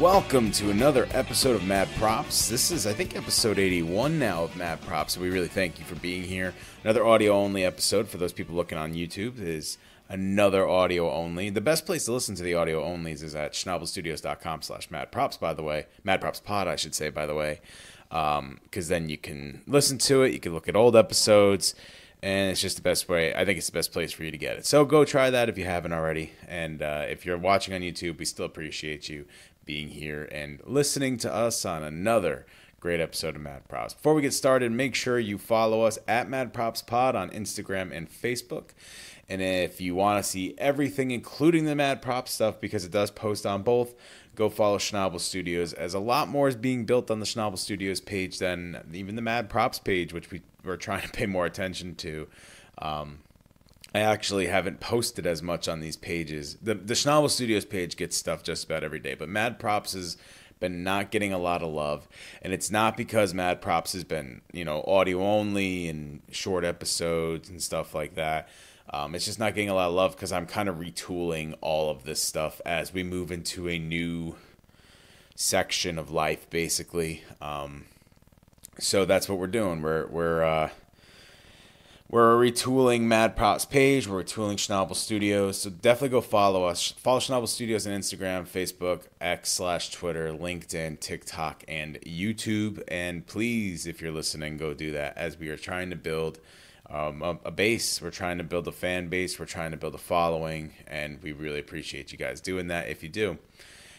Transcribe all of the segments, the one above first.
Welcome to another episode of Mad Props. This is, I think, episode 81 now of Mad Props. We really thank you for being here. Another audio only episode for those people looking on YouTube is another audio only. The best place to listen to the audio onlys is at schnabelstudios.com slash madprops, by the way. Mad Props Madpropspod, I should say, by the way. Because um, then you can listen to it, you can look at old episodes, and it's just the best way. I think it's the best place for you to get it. So go try that if you haven't already. And uh, if you're watching on YouTube, we still appreciate you being here and listening to us on another great episode of Mad Props. Before we get started, make sure you follow us at Mad Props Pod on Instagram and Facebook. And if you want to see everything, including the Mad Props stuff, because it does post on both, go follow Schnabel Studios, as a lot more is being built on the Schnabel Studios page than even the Mad Props page, which we, we're trying to pay more attention to. Um, I actually haven't posted as much on these pages. The the Schnabel Studios page gets stuff just about every day, but Mad Props has been not getting a lot of love, and it's not because Mad Props has been you know audio only and short episodes and stuff like that. Um, it's just not getting a lot of love because I'm kind of retooling all of this stuff as we move into a new section of life, basically. Um, so that's what we're doing. We're we're uh, we're retooling Mad Props page. We're retooling Schnabel Studios. So definitely go follow us. Follow Schnabel Studios on Instagram, Facebook, X slash Twitter, LinkedIn, TikTok, and YouTube. And please, if you're listening, go do that as we are trying to build um, a, a, base. We're trying to build a fan base. We're trying to build a following. And we really appreciate you guys doing that if you do.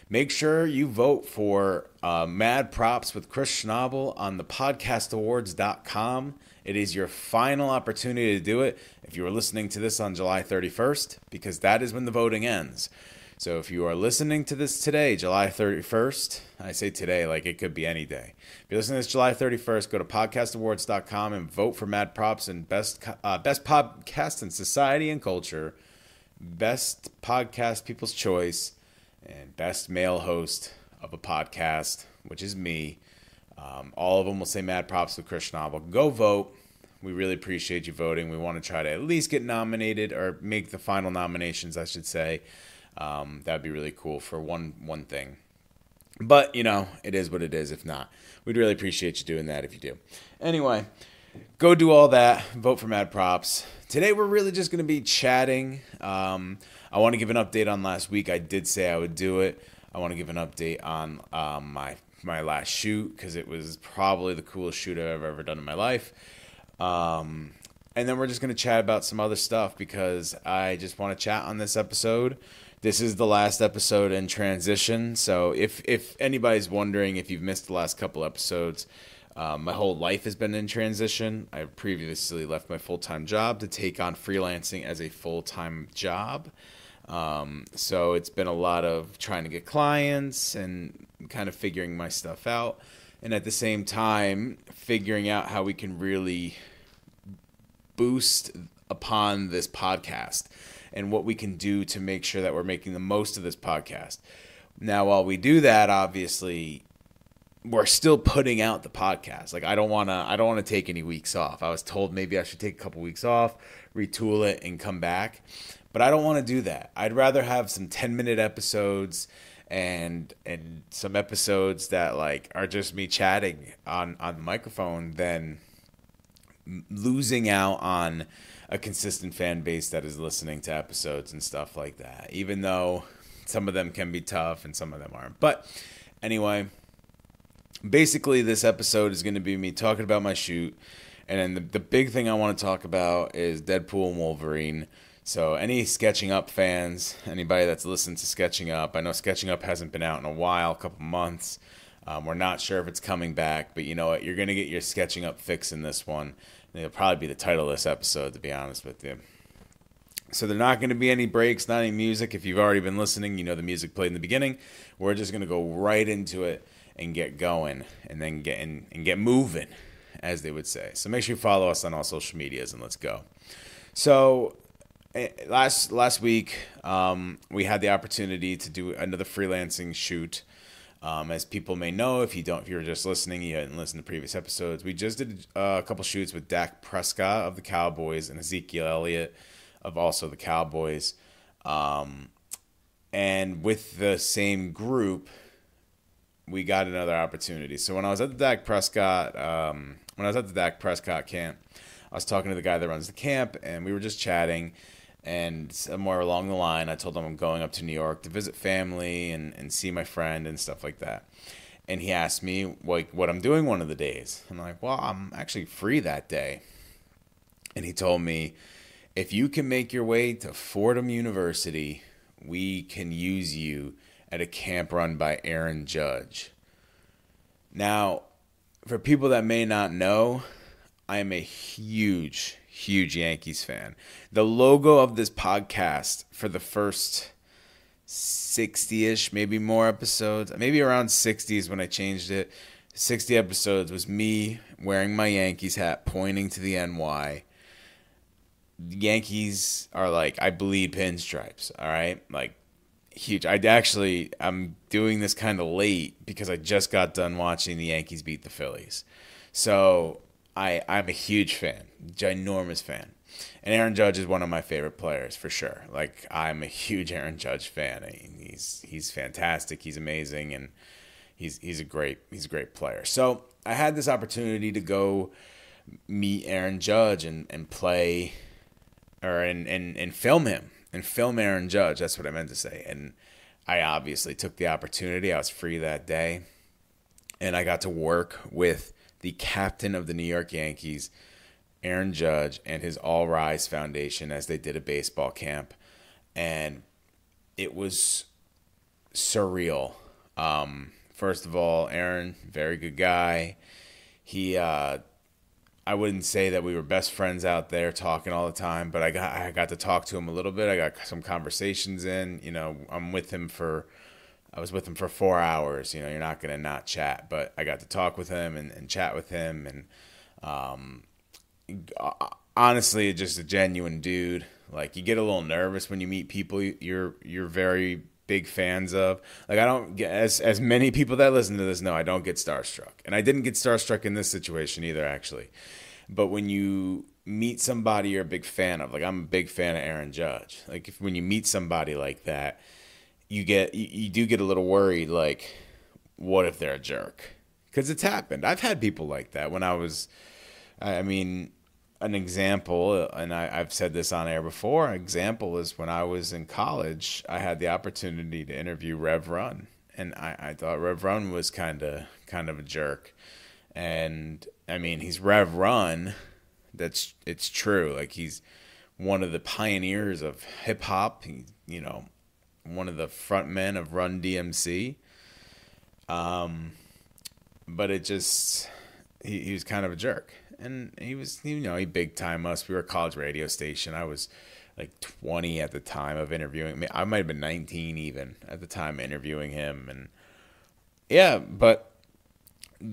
Make sure you vote for uh, Mad Props with Chris Schnabel on the podcastawards.com. It is your final opportunity to do it if you are listening to this on July 31st, because that is when the voting ends. So if you are listening to this today, July 31st, I say today like it could be any day. If you're listening to this July 31st, go to podcastawards.com and vote for Mad Props and best uh, best podcast in society and culture, best podcast people's choice, and best male host of a podcast, which is me. Um, all of them will say Mad Props with Chris. Go vote. We really appreciate you voting. We want to try to at least get nominated or make the final nominations, I should say. Um, that'd be really cool for one one thing. But you know, it is what it is. If not, we'd really appreciate you doing that if you do. Anyway, go do all that. Vote for Mad Props. Today we're really just going to be chatting. Um, I want to give an update on last week. I did say I would do it. I want to give an update on um, my my last shoot because it was probably the coolest shoot I've ever done in my life. Um, and then we're just going to chat about some other stuff because I just want to chat on this episode. This is the last episode in transition. So if if anybody's wondering if you've missed the last couple episodes, um, my whole life has been in transition. I previously left my full time job to take on freelancing as a full time job. Um, so it's been a lot of trying to get clients and kind of figuring my stuff out. And at the same time, figuring out how we can really boost upon this podcast and what we can do to make sure that we're making the most of this podcast. Now, while we do that, obviously, we're still putting out the podcast. Like I don't want to I don't want to take any weeks off. I was told maybe I should take a couple weeks off, retool it and come back. But I don't want to do that. I'd rather have some 10-minute episodes and and some episodes that like are just me chatting on on the microphone than losing out on a consistent fan base that is listening to episodes and stuff like that. Even though some of them can be tough and some of them aren't. But anyway, basically this episode is going to be me talking about my shoot and then the, the big thing i want to talk about is deadpool and wolverine so any sketching up fans anybody that's listened to sketching up i know sketching up hasn't been out in a while a couple months um, we're not sure if it's coming back but you know what you're going to get your sketching up fix in this one and it'll probably be the title of this episode to be honest with you so there are not going to be any breaks, not any music. If you've already been listening, you know the music played in the beginning. We're just going to go right into it and get going and then get in, and get moving, as they would say. So make sure you follow us on all social medias and let's go. So last last week um, we had the opportunity to do another freelancing shoot. Um, as people may know, if you don't, if you're just listening, you hadn't listened to previous episodes. We just did uh, a couple shoots with Dak Prescott of the Cowboys and Ezekiel Elliott of also the Cowboys, um, and with the same group, we got another opportunity. So when I was at the Dak Prescott, um, when I was at the Dak Prescott camp, I was talking to the guy that runs the camp, and we were just chatting. And somewhere along the line, I told him I'm going up to New York to visit family and, and see my friend and stuff like that. And he asked me like what I'm doing one of the days. I'm like, well, I'm actually free that day. And he told me, if you can make your way to Fordham University, we can use you at a camp run by Aaron Judge. Now, for people that may not know, I am a huge, huge Yankees fan. The logo of this podcast for the first 60 ish, maybe more episodes, maybe around 60s when I changed it. 60 episodes was me wearing my Yankees hat, pointing to the NY. Yankees are like, I bleed pinstripes, all right? Like, huge. I actually, I'm doing this kind of late because I just got done watching the Yankees beat the Phillies. So I, I'm a huge fan, ginormous fan. And Aaron Judge is one of my favorite players for sure. Like I'm a huge Aaron Judge fan. He's he's fantastic. He's amazing, and he's he's a great he's a great player. So I had this opportunity to go meet Aaron Judge and, and play or and, and, and film him and film Aaron Judge. That's what I meant to say. And I obviously took the opportunity. I was free that day. And I got to work with the captain of the New York Yankees Aaron Judge and his All Rise Foundation as they did a baseball camp. And it was surreal. Um, first of all, Aaron, very good guy. He, uh, I wouldn't say that we were best friends out there talking all the time, but I got I got to talk to him a little bit. I got some conversations in. You know, I'm with him for I was with him for four hours. You know, you're not gonna not chat, but I got to talk with him and, and chat with him, and um, honestly, just a genuine dude. Like you get a little nervous when you meet people you're you're very big fans of. Like I don't get as as many people that listen to this know I don't get starstruck, and I didn't get starstruck in this situation either, actually. But when you meet somebody you're a big fan of, like I'm a big fan of Aaron Judge. Like if when you meet somebody like that, you get you, you do get a little worried. Like, what if they're a jerk? Because it's happened. I've had people like that when I was. I mean, an example, uh, and I, have said this on air before. An example is when I was in college, I had the opportunity to interview Rev Run, and I, I thought Rev Run was kind of kind of a jerk. And I mean, he's Rev Run. That's it's true. Like he's one of the pioneers of hip hop. He, you know, one of the front men of Run DMC. Um, but it just he, he was kind of a jerk and he was you know he big time us. We were a college radio station. I was like 20 at the time of interviewing. Me. I might have been 19 even at the time interviewing him, and yeah, but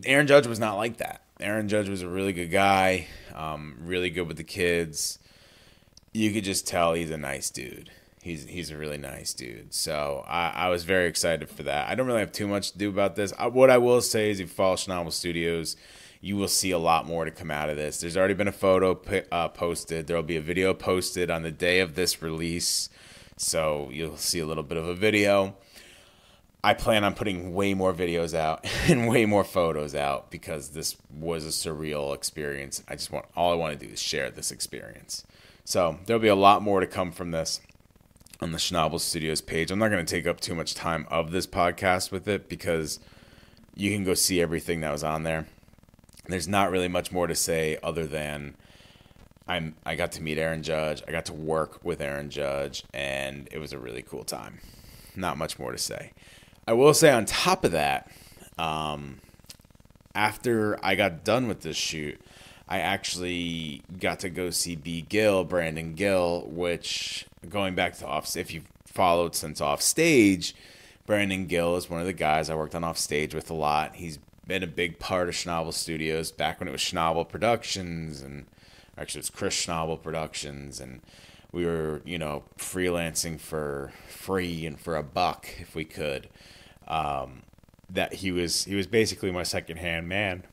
Aaron Judge was not like that. Aaron Judge was a really good guy, um, really good with the kids. You could just tell he's a nice dude. He's he's a really nice dude. So I, I was very excited for that. I don't really have too much to do about this. I, what I will say is, if you follow Schnabel Studios, you will see a lot more to come out of this. There's already been a photo uh, posted. There will be a video posted on the day of this release. So you'll see a little bit of a video. I plan on putting way more videos out and way more photos out because this was a surreal experience. I just want all I want to do is share this experience. So there'll be a lot more to come from this on the Schnabel Studios page. I'm not going to take up too much time of this podcast with it because you can go see everything that was on there there's not really much more to say other than I'm I got to meet Aaron Judge. I got to work with Aaron Judge, and it was a really cool time. Not much more to say. I will say on top of that, um, after I got done with this shoot, I actually got to go see B. Gill, Brandon Gill, which going back to off, if you've followed since off stage, Brandon Gill is one of the guys I worked on off stage with a lot. He's been a big part of Schnabel Studios back when it was Schnabel Productions, and actually it was Chris Schnabel Productions, and we were you know freelancing for free and for a buck if we could. Um, that he was he was basically my second hand man,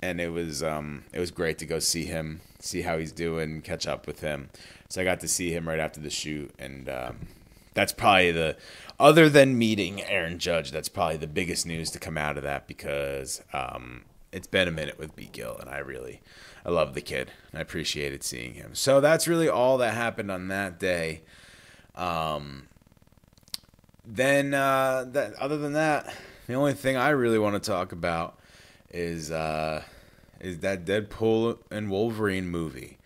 and it was um, it was great to go see him, see how he's doing, catch up with him. So I got to see him right after the shoot, and um, that's probably the other than meeting Aaron Judge, that's probably the biggest news to come out of that because um, it's been a minute with B Gill, and I really I love the kid. And I appreciated seeing him. So that's really all that happened on that day. Um, then uh, that other than that, the only thing I really want to talk about is uh, is that Deadpool and Wolverine movie.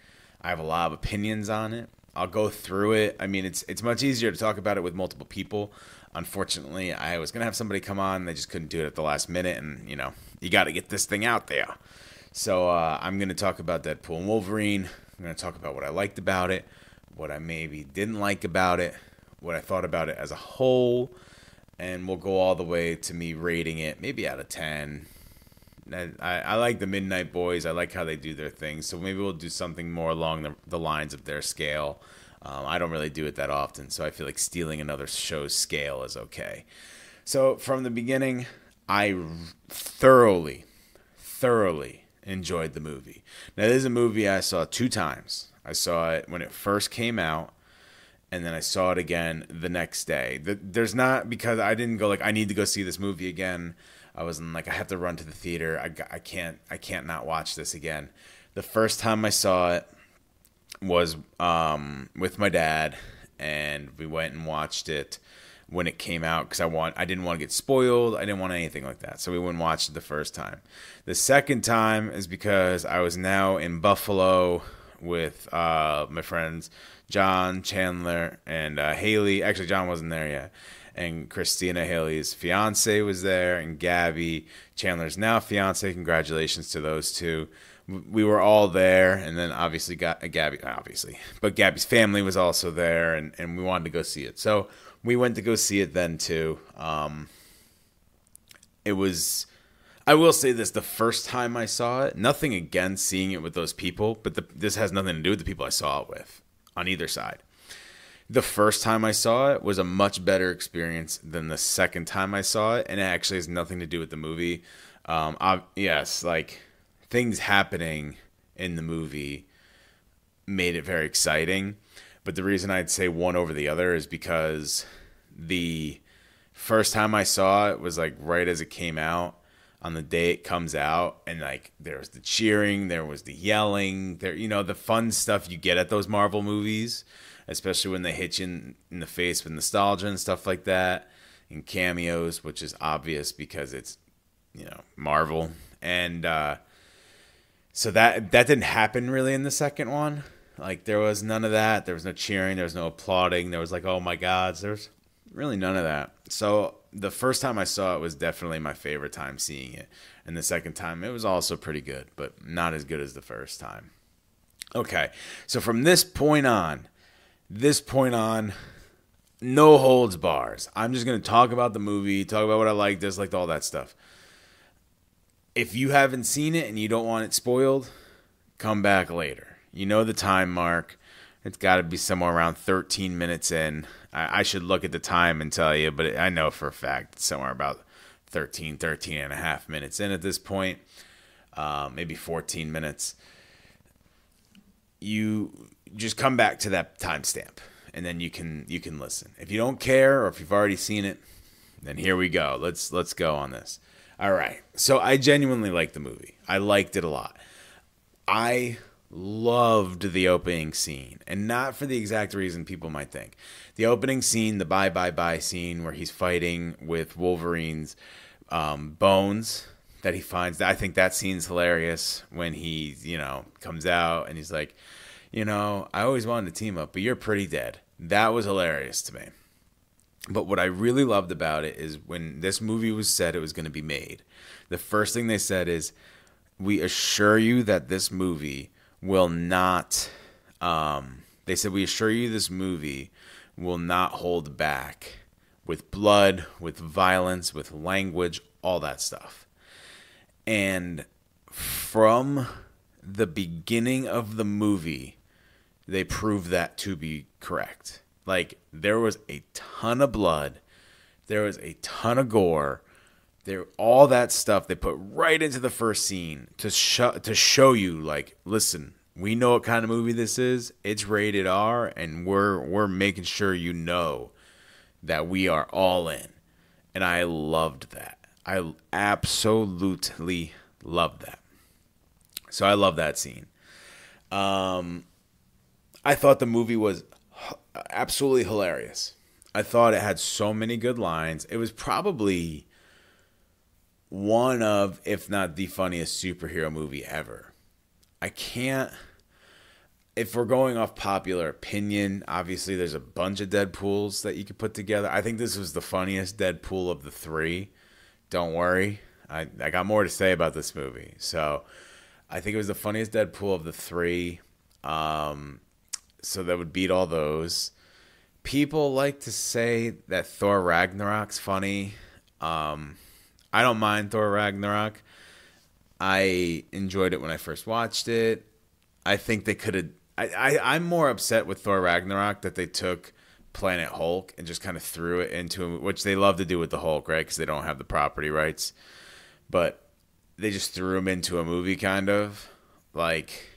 I have a lot of opinions on it. I'll go through it. I mean, it's it's much easier to talk about it with multiple people. Unfortunately, I was gonna have somebody come on, they just couldn't do it at the last minute, and you know, you got to get this thing out there. So uh, I'm gonna talk about Deadpool and Wolverine. I'm gonna talk about what I liked about it, what I maybe didn't like about it, what I thought about it as a whole, and we'll go all the way to me rating it maybe out of ten. I, I like the Midnight Boys. I like how they do their thing. So maybe we'll do something more along the, the lines of their scale. Um, I don't really do it that often, so I feel like stealing another show's scale is okay. So from the beginning, I thoroughly, thoroughly enjoyed the movie. Now, this is a movie I saw two times. I saw it when it first came out, and then I saw it again the next day. There's not because I didn't go like I need to go see this movie again. I wasn't like I have to run to the theater. I, I can't I can't not watch this again. The first time I saw it was um, with my dad, and we went and watched it when it came out because I want I didn't want to get spoiled. I didn't want anything like that. So we went and watched it the first time. The second time is because I was now in Buffalo with uh, my friends John Chandler and uh, Haley. Actually, John wasn't there yet. And Christina Haley's fiance was there, and Gabby Chandler's now fiance. Congratulations to those two. We were all there, and then obviously got uh, Gabby, obviously, but Gabby's family was also there, and, and we wanted to go see it. So we went to go see it then too. Um, it was I will say this: the first time I saw it, nothing against seeing it with those people, but the, this has nothing to do with the people I saw it with on either side. The first time I saw it was a much better experience than the second time I saw it, and it actually has nothing to do with the movie. Um, I, yes, like things happening in the movie made it very exciting but the reason I'd say one over the other is because the first time I saw it was like right as it came out on the day it comes out and like there was the cheering there was the yelling there you know the fun stuff you get at those marvel movies especially when they hit you in, in the face with nostalgia and stuff like that and cameos which is obvious because it's you know marvel and uh so that that didn't happen really in the second one like there was none of that. There was no cheering. There was no applauding. There was like, oh my god. There's really none of that. So the first time I saw it was definitely my favorite time seeing it, and the second time it was also pretty good, but not as good as the first time. Okay, so from this point on, this point on, no holds bars. I'm just gonna talk about the movie, talk about what I like, disliked, all that stuff. If you haven't seen it and you don't want it spoiled, come back later you know the time mark. It's got to be somewhere around 13 minutes in. I, I, should look at the time and tell you, but I know for a fact somewhere about 13, 13 and a half minutes in at this point. Uh, maybe 14 minutes. You just come back to that timestamp and then you can you can listen. If you don't care or if you've already seen it, then here we go. Let's let's go on this. All right. So I genuinely liked the movie. I liked it a lot. I loved the opening scene, and not for the exact reason people might think. The opening scene, the bye bye bye scene, where he's fighting with Wolverine's um, bones that he finds. I think that scene's hilarious when he, you know, comes out and he's like, you know, I always wanted to team up, but you're pretty dead. That was hilarious to me. But what I really loved about it is when this movie was said it was going to be made, the first thing they said is, We assure you that this movie will not. Um, they said, We assure you this movie will not hold back with blood, with violence, with language, all that stuff. And from the beginning of the movie, they proved that to be correct. Like, there was a ton of blood, there was a ton of gore. There, all that stuff they put right into the first scene to show to show you, like, listen, we know what kind of movie this is. It's rated R, and we're we're making sure you know that we are all in. And I loved that. I absolutely loved that. So I love that scene. Um, I thought the movie was absolutely hilarious. I thought it had so many good lines. It was probably one of, if not the funniest superhero movie ever. I can't. If we're going off popular opinion, obviously there's a bunch of Deadpools that you could put together. I think this was the funniest Deadpool of the three. Don't worry. I, I got more to say about this movie. So I think it was the funniest Deadpool of the three. Um, so that would beat all those. People like to say that Thor Ragnarok's funny. Um, I don't mind Thor Ragnarok. I enjoyed it when I first watched it. I think they could have. I, I I'm more upset with Thor Ragnarok that they took Planet Hulk and just kind of threw it into him, which they love to do with the Hulk, right? Because they don't have the property rights, but they just threw him into a movie, kind of like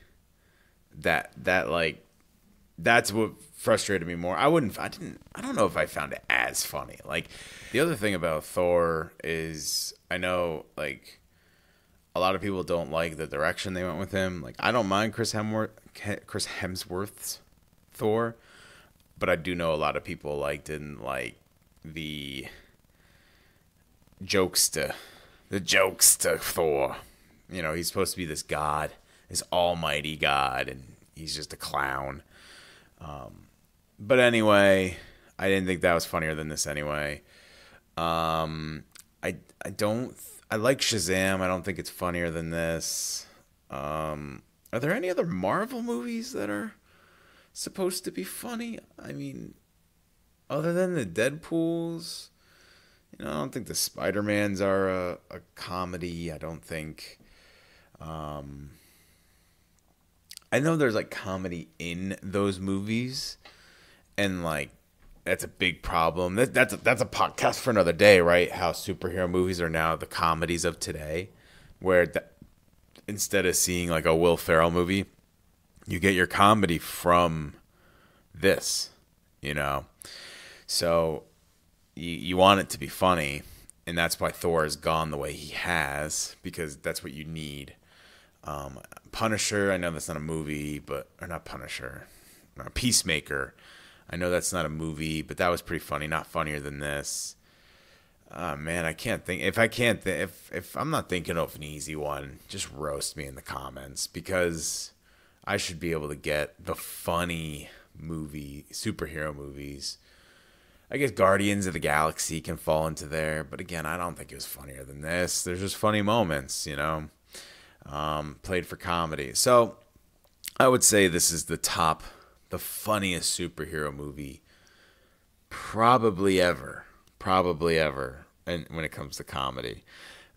that. That like that's what frustrated me more. I wouldn't. I didn't. I don't know if I found it as funny. Like the other thing about Thor is I know like a lot of people don't like the direction they went with him. Like I don't mind Chris Hemsworth, Chris Hemsworth's Thor, but I do know a lot of people like didn't like the jokes to the jokes to Thor. You know, he's supposed to be this god, this almighty god, and he's just a clown. Um, but anyway, I didn't think that was funnier than this anyway. Um, I I don't I like Shazam. I don't think it's funnier than this. Um, are there any other Marvel movies that are supposed to be funny? I mean, other than the Deadpool's, you know, I don't think the Spider Mans are a, a comedy. I don't think. Um, I know there's like comedy in those movies, and like that's a big problem. That, that's a, that's a podcast for another day, right? How superhero movies are now the comedies of today, where the, instead of seeing like a Will Ferrell movie, you get your comedy from this, you know. So you you want it to be funny, and that's why Thor has gone the way he has because that's what you need. Um, Punisher, I know that's not a movie, but or not Punisher, or Peacemaker. I know that's not a movie, but that was pretty funny. Not funnier than this. Oh man, I can't think. If I can't, th- if if I'm not thinking of an easy one, just roast me in the comments because I should be able to get the funny movie superhero movies. I guess Guardians of the Galaxy can fall into there, but again, I don't think it was funnier than this. There's just funny moments, you know um, played for comedy. So I would say this is the top, the funniest superhero movie probably ever, probably ever, and when it comes to comedy,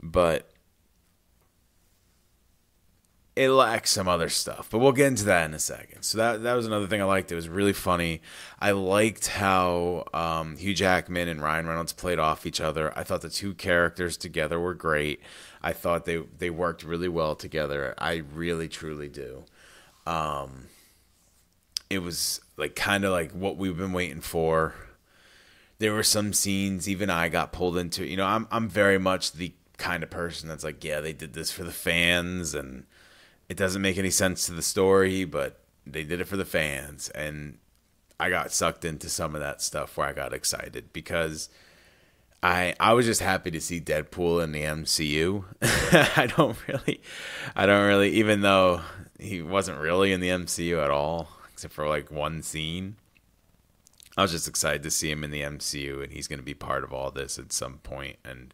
but it lacks some other stuff. But we'll get into that in a second. So that that was another thing I liked. It was really funny. I liked how um, Hugh Jackman and Ryan Reynolds played off each other. I thought the two characters together were great. I thought they they worked really well together. I really truly do. Um, it was like kind of like what we've been waiting for. There were some scenes even I got pulled into. You know, I'm I'm very much the kind of person that's like, yeah, they did this for the fans and it doesn't make any sense to the story, but they did it for the fans and I got sucked into some of that stuff where I got excited because I I was just happy to see Deadpool in the MCU. I don't really I don't really even though he wasn't really in the MCU at all except for like one scene. I was just excited to see him in the MCU and he's going to be part of all this at some point. and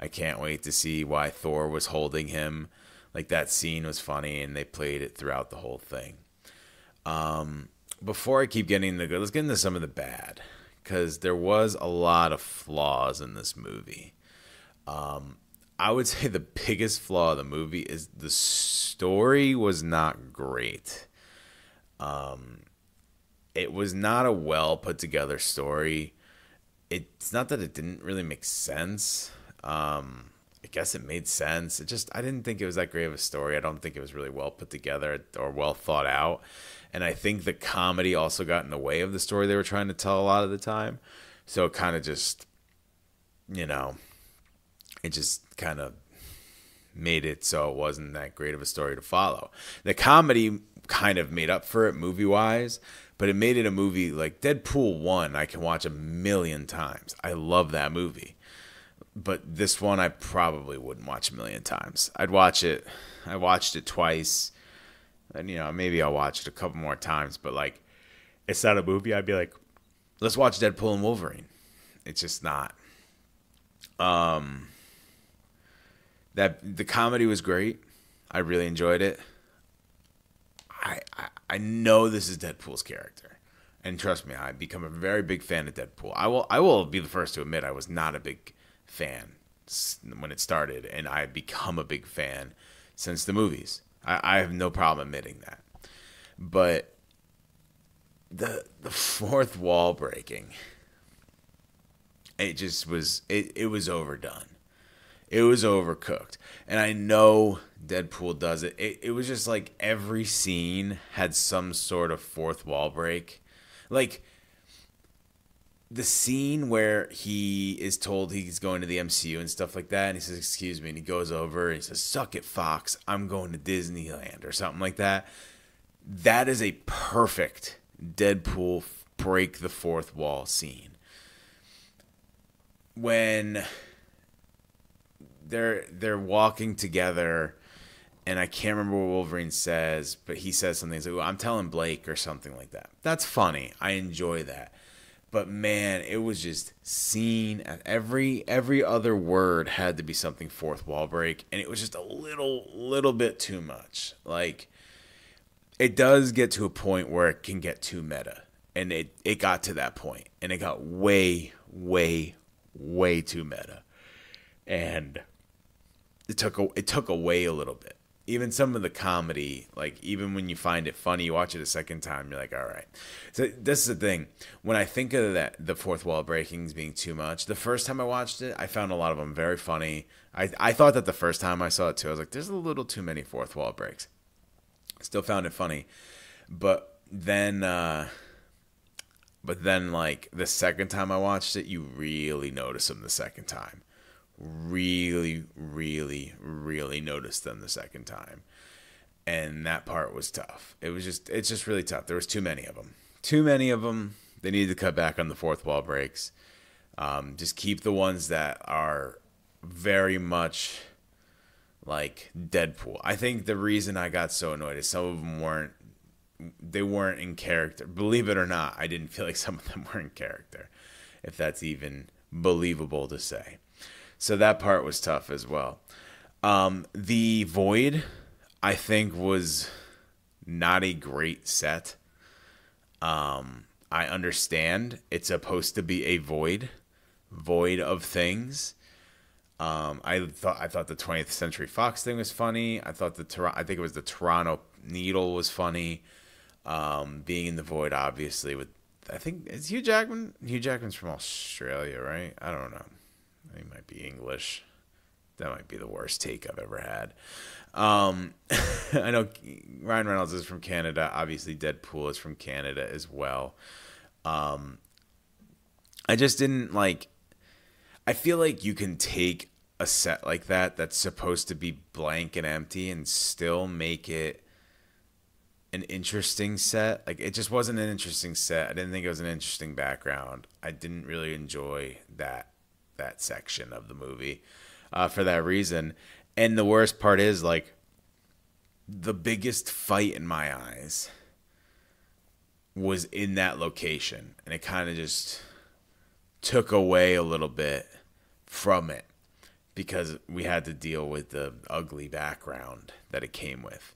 I can't wait to see why Thor was holding him. Like that scene was funny and they played it throughout the whole thing. Um before I keep getting the good, let's get into some of the bad because there was a lot of flaws in this movie. Um, I would say the biggest flaw of the movie is the story was not great. Um, it was not a well put together story. It's not that it didn't really make sense. Um, I guess it made sense. It just I didn't think it was that great of a story. I don't think it was really well put together or well thought out and I think the comedy also got in the way of the story they were trying to tell a lot of the time. So it kind of just, you know, it just kind of made it so it wasn't that great of a story to follow. The comedy kind of made up for it movie wise, but it made it a movie like Deadpool 1 I can watch a million times. I love that movie. But this one I probably wouldn't watch a million times. I'd watch it I watched it twice. And you know, maybe I'll watch it a couple more times, but like it's not a movie I'd be like let's watch Deadpool and Wolverine. It's just not. Um that the comedy was great. I really enjoyed it. I, I I know this is Deadpool's character, and trust me, I've become a very big fan of Deadpool. I will I will be the first to admit I was not a big fan when it started, and I've become a big fan since the movies. I, I have no problem admitting that, but the the fourth wall breaking, it just was it, it was overdone it was overcooked. And I know Deadpool does it. it. It was just like every scene had some sort of fourth wall break. Like the scene where he is told he's going to the MCU and stuff like that, and he says, Excuse me, and he goes over and he says, Suck it, Fox, I'm going to Disneyland or something like that. That is a perfect Deadpool break the fourth wall scene. When they're they're walking together and I can't remember what Wolverine says, but he says something like, well, "I'm telling Blake" or something like that. That's funny. I enjoy that. But man, it was just seen every every other word had to be something fourth wall break, and it was just a little little bit too much. Like it does get to a point where it can get too meta, and it it got to that point, and it got way way way too meta, and it took a, it took away a little bit. Even some of the comedy, like even when you find it funny, you watch it a second time, you're like, all right. So this is the thing. When I think of that, the fourth wall breakings being too much, the first time I watched it, I found a lot of them very funny. I I thought that the first time I saw it too, I was like, there's a little too many fourth wall breaks. Still found it funny, but then. uh but then like the second time I watched it, you really notice them the second time really, really, really noticed them the second time. And that part was tough. It was just, it's just really tough. There was too many of them. Too many of them. They needed to cut back on the fourth wall breaks. Um, just keep the ones that are very much like Deadpool. I think the reason I got so annoyed is some of them weren't they weren't in character. Believe it or not, I didn't feel like some of them were in character. If that's even believable to say. So that part was tough as well. Um, the Void, I think, was not a great set. Um, I understand it's supposed to be a void, void of things. Um, I thought I thought the 20th Century Fox thing was funny. I thought the I think it was the Toronto Needle was funny. Um, being in the void, obviously, with I think it's Hugh Jackman. Hugh Jackman's from Australia, right? I don't know. He might be English. That might be the worst take I've ever had. Um, I know Ryan Reynolds is from Canada. Obviously, Deadpool is from Canada as well. Um, I just didn't like. I feel like you can take a set like that that's supposed to be blank and empty and still make it an interesting set. Like it just wasn't an interesting set. I didn't think it was an interesting background. I didn't really enjoy that that section of the movie uh, for that reason. And the worst part is like the biggest fight in my eyes was in that location, and it kind of just took away a little bit from it because we had to deal with the ugly background that it came with.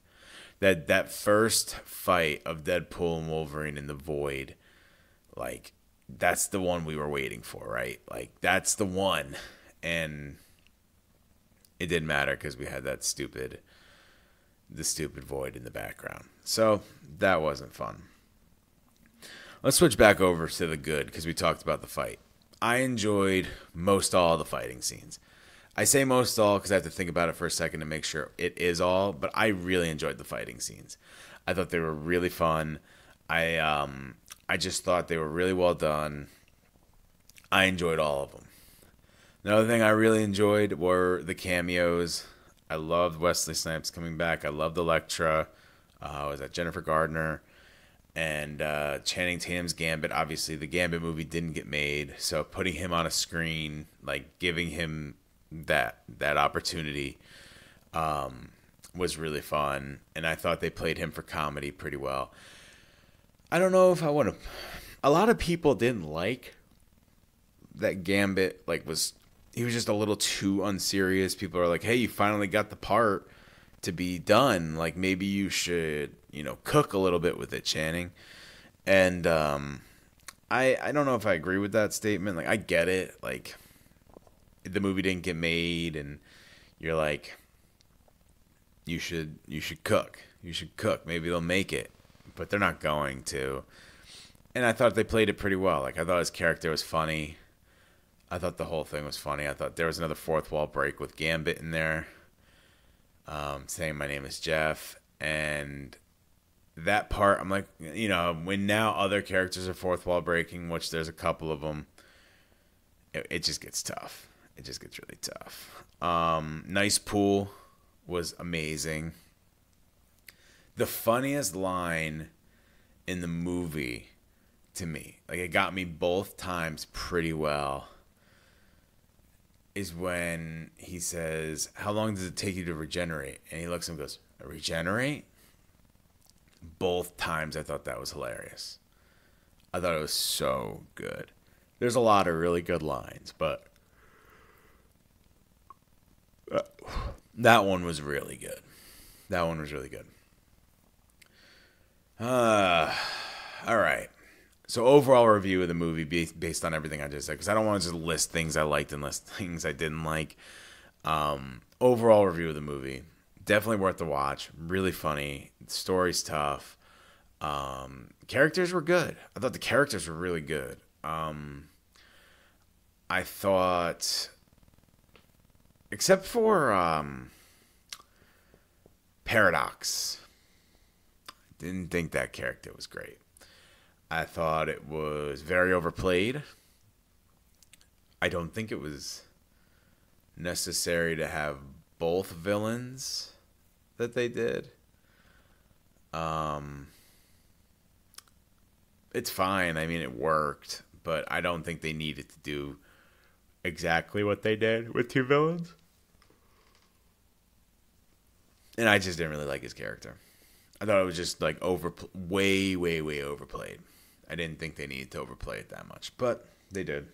That that first fight of Deadpool and Wolverine in the void, like that's the one we were waiting for, right? Like that's the one, and it didn't matter because we had that stupid, the stupid void in the background. So that wasn't fun. Let's switch back over to the good because we talked about the fight. I enjoyed most all the fighting scenes. I say most all because I have to think about it for a second to make sure it is all, but I really enjoyed the fighting scenes. I thought they were really fun. I um I just thought they were really well done. I enjoyed all of them. Another thing I really enjoyed were the cameos. I loved Wesley Snipes coming back. I loved Elektra. Uh, was that Jennifer Gardner? And uh, Channing Tatum's Gambit. Obviously, the Gambit movie didn't get made, so putting him on a screen, like giving him that that opportunity, um, was really fun. And I thought they played him for comedy pretty well. I don't know if I want to. A lot of people didn't like that Gambit. Like, was he was just a little too unserious. People are like, "Hey, you finally got the part." to be done. Like maybe you should, you know, cook a little bit with it, Channing. And um, I I don't know if I agree with that statement. Like I get it. Like the movie didn't get made, and you're like, you should you should cook. You should cook. Maybe they'll make it, but they're not going to. And I thought they played it pretty well. Like I thought his character was funny. I thought the whole thing was funny. I thought there was another fourth wall break with Gambit in there um, saying my name is Jeff, and that part I'm like, you know, when now other characters are fourth wall breaking, which there's a couple of them, it, it just gets tough. It just gets really tough. Um, Nicepool was amazing. The funniest line in the movie to me, like it got me both times pretty well is when he says, How long does it take you to regenerate? And he looks and goes, Regenerate? Both times I thought that was hilarious. I thought it was so good. There's a lot of really good lines, but uh, that one was really good. That one was really good. Uh, all right. So overall review of the movie based on everything I just said, because I don't want to just list things I liked and list things I didn't like. Um, overall review of the movie, definitely worth the watch. Really funny. The story's tough. Um, characters were good. I thought the characters were really good. Um, I thought, except for um, Paradox, didn't think that character was great. I thought it was very overplayed. I don't think it was necessary to have both villains that they did. Um, it's fine. I mean, it worked, but I don't think they needed to do exactly what they did with two villains. And I just didn't really like his character. I thought it was just like over, way, way, way overplayed. I didn't think they needed to overplay it that much, but they did.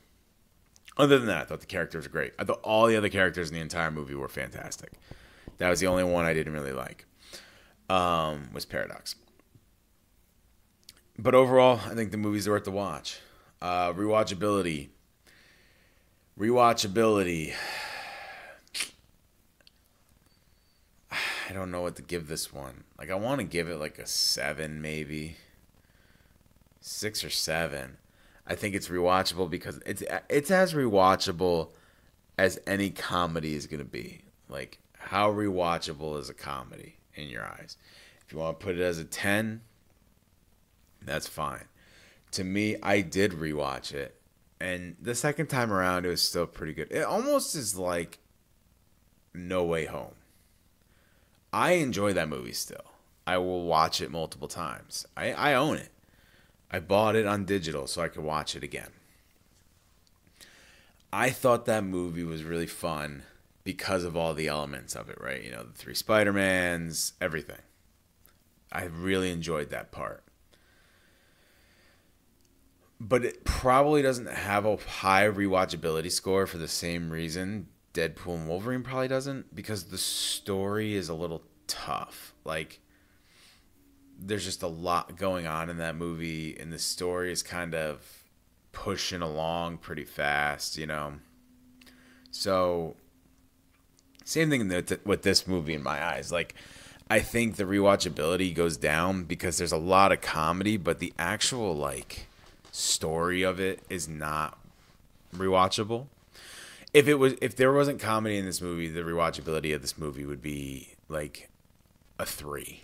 Other than that, I thought the characters were great. I thought all the other characters in the entire movie were fantastic. That was the only one I didn't really like. Um, was Paradox. But overall, I think the movie's worth the watch. Uh, rewatchability. Rewatchability. I don't know what to give this one. Like I want to give it like a 7 maybe six or seven. I think it's rewatchable because it's it's as rewatchable as any comedy is going to be. Like how rewatchable is a comedy in your eyes? If you want to put it as a 10, that's fine. To me, I did rewatch it and the second time around it was still pretty good. It almost is like No Way Home. I enjoy that movie still. I will watch it multiple times. I, I own it. I bought it on digital so I could watch it again. I thought that movie was really fun because of all the elements of it, right? You know, the three Spider-Mans, everything. I really enjoyed that part. But it probably doesn't have a high rewatchability score for the same reason Deadpool and Wolverine probably doesn't because the story is a little tough. Like there's just a lot going on in that movie, and the story is kind of pushing along pretty fast, you know. So, same thing with this movie in my eyes. Like, I think the rewatchability goes down because there's a lot of comedy, but the actual like story of it is not rewatchable. If it was, if there wasn't comedy in this movie, the rewatchability of this movie would be like a three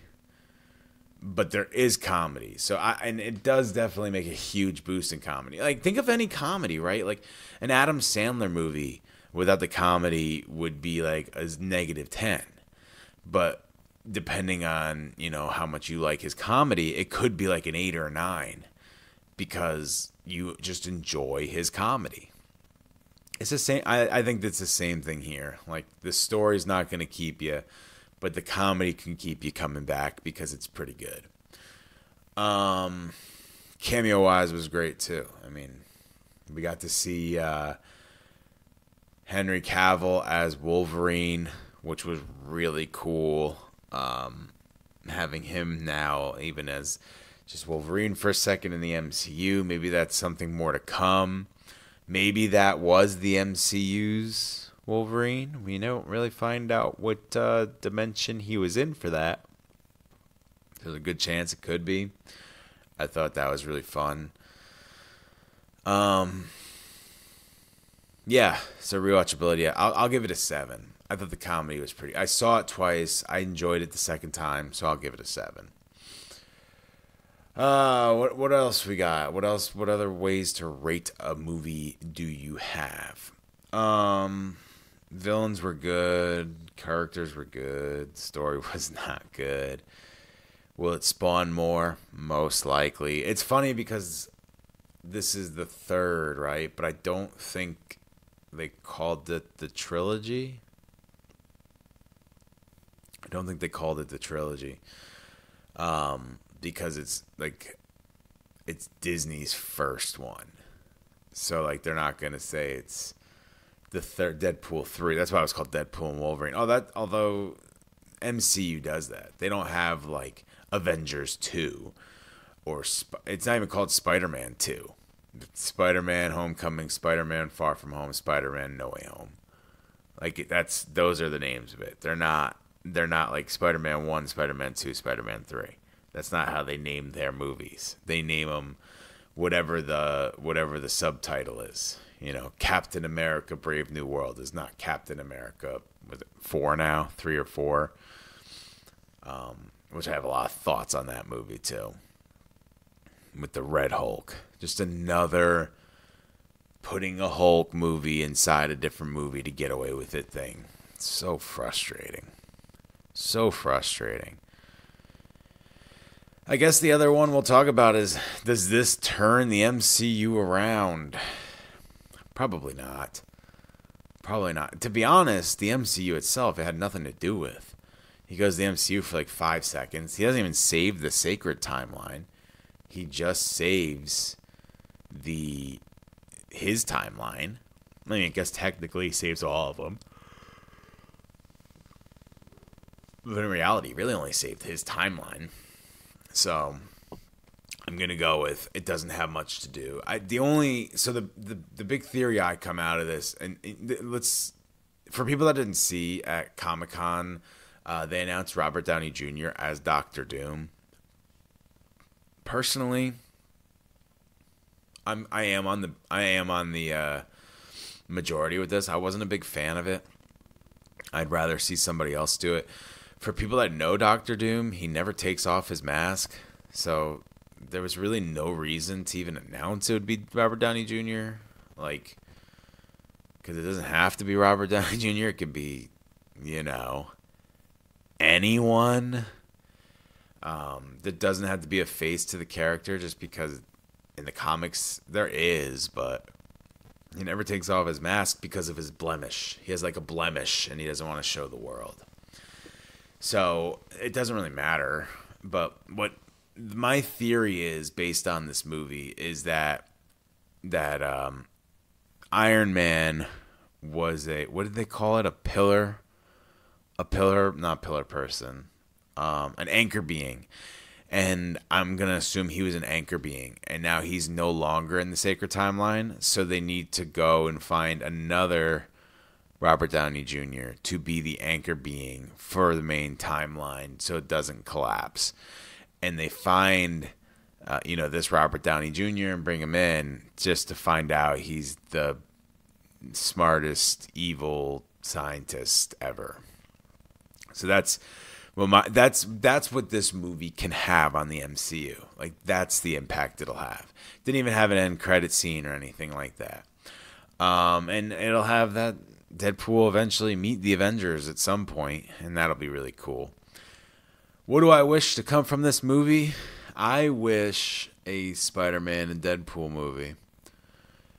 but there is comedy. So I and it does definitely make a huge boost in comedy. Like think of any comedy, right? Like an Adam Sandler movie without the comedy would be like a negative 10. But depending on, you know, how much you like his comedy, it could be like an 8 or a 9 because you just enjoy his comedy. It's the same I, I think that's the same thing here. Like the story's not going to keep you but the comedy can keep you coming back because it's pretty good. Um, cameo wise was great too. I mean, we got to see uh, Henry Cavill as Wolverine, which was really cool. Um, having him now, even as just Wolverine for a second in the MCU, maybe that's something more to come. Maybe that was the MCU's Wolverine. We don't really find out what uh, dimension he was in for that. There's a good chance it could be. I thought that was really fun. Um, yeah, so rewatchability. I'll, I'll give it a seven. I thought the comedy was pretty. I saw it twice. I enjoyed it the second time, so I'll give it a seven. Uh, what what else we got? What else? What other ways to rate a movie do you have? Um, villains were good, characters were good, story was not good. Will it spawn more? Most likely. It's funny because this is the third, right? But I don't think they called it the trilogy. I don't think they called it the trilogy. Um, because it's like it's Disney's first one. So like they're not gonna say it's the third Deadpool three. That's why it was called Deadpool and Wolverine. Oh, that although MCU does that, they don't have like Avengers two, or Sp- it's not even called Spider Man two. Spider Man Homecoming, Spider Man Far From Home, Spider Man No Way Home. Like that's those are the names of it. They're not they're not like Spider Man one, Spider Man two, Spider Man three. That's not how they name their movies. They name them whatever the whatever the subtitle is. You know, Captain America: Brave New World is not Captain America. Was it four now? Three or four? Um, which I have a lot of thoughts on that movie too. With the Red Hulk, just another putting a Hulk movie inside a different movie to get away with it thing. It's so frustrating. So frustrating. I guess the other one we'll talk about is does this turn the MCU around? Probably not. Probably not. To be honest, the MCU itself, it had nothing to do with. He goes to the MCU for like five seconds. He doesn't even save the sacred timeline. He just saves the his timeline. I mean, I guess technically he saves all of them. But in reality, he really only saved his timeline. So I'm gonna go with it doesn't have much to do. I the only so the the, the big theory I come out of this and, let's for people that didn't see at Comic Con, uh, they announced Robert Downey Jr. as Doctor Doom. Personally, I'm I am on the I am on the uh, majority with this. I wasn't a big fan of it. I'd rather see somebody else do it. For people that know Doctor Doom, he never takes off his mask. So there was really no reason to even announce it would be Robert Downey Jr. Like, because it doesn't have to be Robert Downey Jr. It could be, you know, anyone. Um, that doesn't have to be a face to the character just because in the comics there is, but he never takes off his mask because of his blemish. He has like a blemish and he doesn't want to show the world. So it doesn't really matter. But what my theory is based on this movie is that that um, Iron Man was a what did they call it? A pillar, a pillar, not pillar person, um, an anchor being. And I'm gonna assume he was an anchor being, and now he's no longer in the sacred timeline. So they need to go and find another Robert Downey Jr. to be the anchor being for the main timeline, so it doesn't collapse and they find uh, you know this Robert Downey Jr. and bring him in just to find out he's the smartest evil scientist ever. So that's Well, my that's that's what this movie can have on the MCU. Like that's the impact it'll have. Didn't even have an end credit scene or anything like that. Um, and it'll have that Deadpool eventually meet the Avengers at some point, and that'll be really cool. What do I wish to come from this movie? I wish a Spider-Man and Deadpool movie.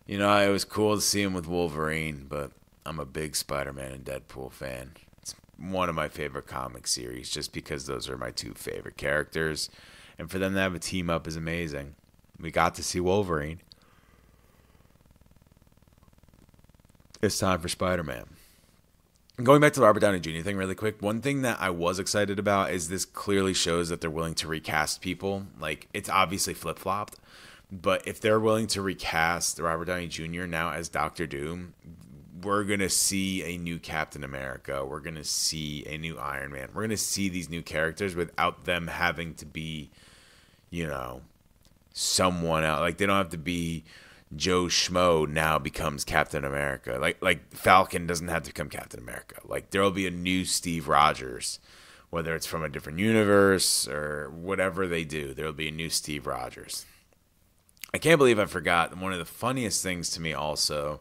You know, it was cool to see him with Wolverine, but I'm a big Spider-Man and Deadpool fan. It's one of my favorite comic series just because those are my two favorite characters. And for them to have a team up is amazing. We got to see Wolverine. It's time for Spider-Man. Going back to the Robert Downey Jr. thing really quick, one thing that I was excited about is this clearly shows that they're willing to recast people. Like, it's obviously flip flopped, but if they're willing to recast Robert Downey Jr. now as Doctor Doom, we're going to see a new Captain America. We're going to see a new Iron Man. We're going to see these new characters without them having to be, you know, someone else. Like, they don't have to be Joe Schmo now becomes Captain America. Like like Falcon doesn't have to become Captain America. Like there will be a new Steve Rogers, whether it's from a different universe or whatever they do. There will be a new Steve Rogers. I can't believe I forgot. One of the funniest things to me also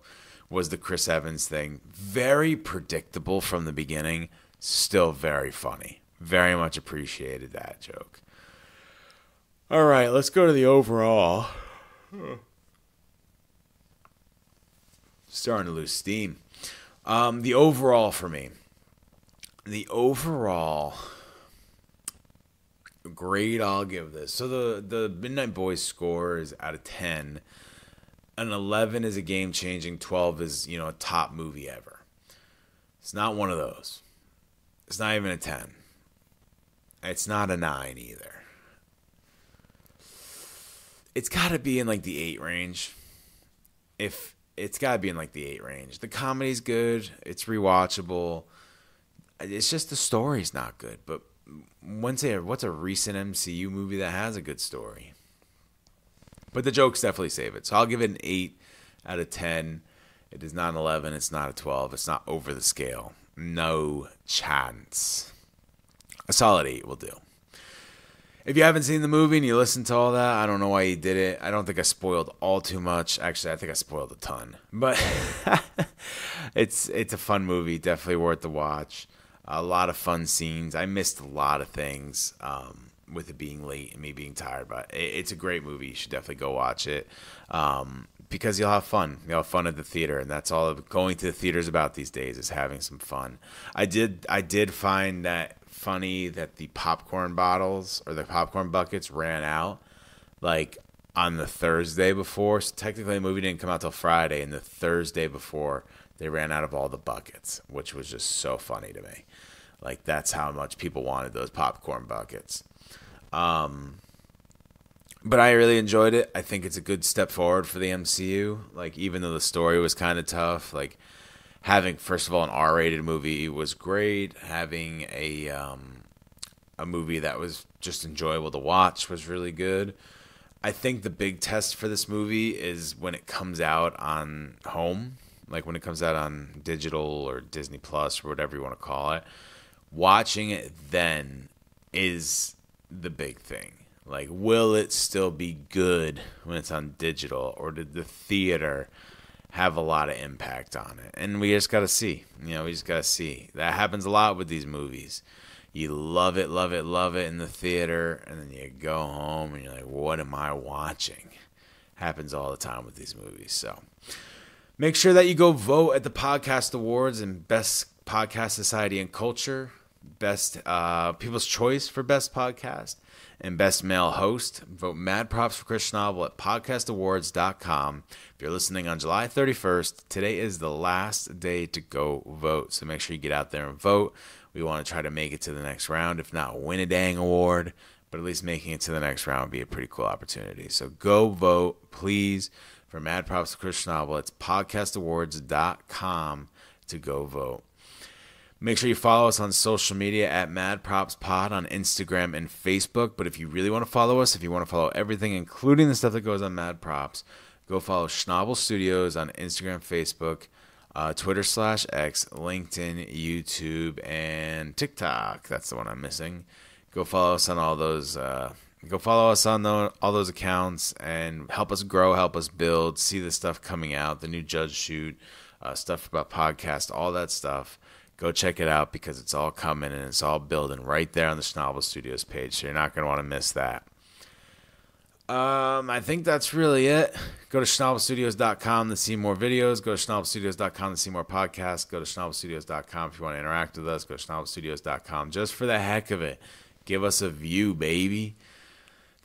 was the Chris Evans thing. Very predictable from the beginning, still very funny. Very much appreciated that joke. All right, let's go to the overall starting to lose steam. Um, the overall for me, the overall grade I'll give this. So the the Midnight Boys score is out of ten. An eleven is a game changing. Twelve is you know a top movie ever. It's not one of those. It's not even a ten. It's not a nine either. It's got to be in like the eight range. If it's got to be in like the eight range. The comedy's good. It's rewatchable. It's just the story's not good. But what's a what's a recent MCU movie that has a good story? But the jokes definitely save it. So I'll give it an eight out of ten. It is not an eleven. It's not a twelve. It's not over the scale. No chance. A solid eight will do if you haven't seen the movie and you listened to all that, I don't know why you did it. I don't think I spoiled all too much. Actually, I think I spoiled a ton. But it's it's a fun movie, definitely worth the watch. A lot of fun scenes. I missed a lot of things um, with it being late and me being tired, but it, it's a great movie. You should definitely go watch it um, because you'll have fun. You'll have fun at the theater, and that's all going to the theaters about these days is having some fun. I did I did find that funny that the popcorn bottles or the popcorn buckets ran out like on the Thursday before. So technically, the movie didn't come out till Friday, and the Thursday before they ran out of all the buckets, which was just so funny to me. Like that's how much people wanted those popcorn buckets. Um, but I really enjoyed it. I think it's a good step forward for the MCU. Like even though the story was kind of tough, like having first of all an R-rated movie was great. Having a um, a movie that was just enjoyable to watch was really good. I think the big test for this movie is when it comes out on home, like when it comes out on digital or Disney Plus or whatever you want to call it. Watching it then is the big thing. Like, will it still be good when it's on digital, or did the theater have a lot of impact on it. And we just got to see. You know, we just got to see. That happens a lot with these movies. You love it, love it, love it in the theater, and then you go home and you're like, what am I watching? Happens all the time with these movies. So make sure that you go vote at the podcast awards and best podcast society and culture, best uh, people's choice for best podcast and Best Male Host. Vote Mad Props for Chris Schnabel at podcastawards.com. If you're listening on July 31st, today is the last day to go vote. So make sure you get out there and vote. We want to try to make it to the next round, if not win a dang award, but at least making it to the next round would be a pretty cool opportunity. So go vote, please, for Mad Props for Chris Schnabel. It's podcastawards.com to go vote. Make sure you follow us on social media at Mad Props Pod on Instagram and Facebook. But if you really want to follow us, if you want to follow everything, including the stuff that goes on Mad Props, go follow Schnabel Studios on Instagram, Facebook, uh, Twitter slash X, LinkedIn, YouTube, and TikTok. That's the one I'm missing. Go follow us on all those. Uh, go follow us on the, all those accounts and help us grow, help us build. See the stuff coming out, the new Judge shoot, uh, stuff about podcast, all that stuff. Go check it out because it's all coming and it's all building right there on the Schnabel Studios page. So you're not going to want to miss that. Um, I think that's really it. Go to schnabelstudios.com to see more videos. Go to schnabelstudios.com to see more podcasts. Go to schnabelstudios.com if you want to interact with us. Go to schnabelstudios.com just for the heck of it. Give us a view, baby.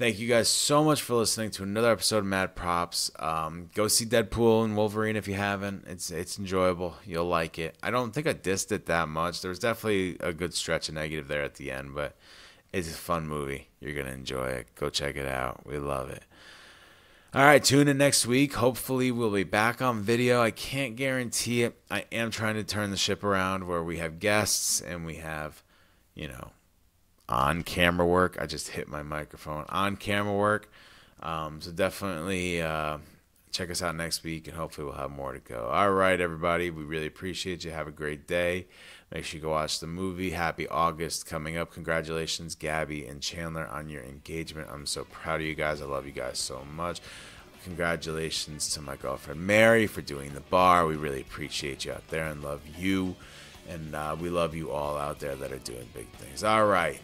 Thank you guys so much for listening to another episode of Mad Props. Um, go see Deadpool and Wolverine if you haven't. It's it's enjoyable. You'll like it. I don't think I dissed it that much. There was definitely a good stretch of negative there at the end, but it's a fun movie. You're to enjoy it. Go check it out. We love it. All right, tune in next week. Hopefully, we'll be back on video. I can't guarantee it. I am trying to turn the ship around where we have guests and we have, you know, on camera work. I just hit my microphone. On camera work. Um, so definitely uh, check us out next week and hopefully we'll have more to go. All right, everybody. We really appreciate you. Have a great day. Make sure you go watch the movie. Happy August coming up. Congratulations, Gabby and Chandler, on your engagement. I'm so proud of you guys. I love you guys so much. Congratulations to my girlfriend Mary for doing the bar. We really appreciate you out there and love you. And uh, we love you all out there that are doing big things. All right.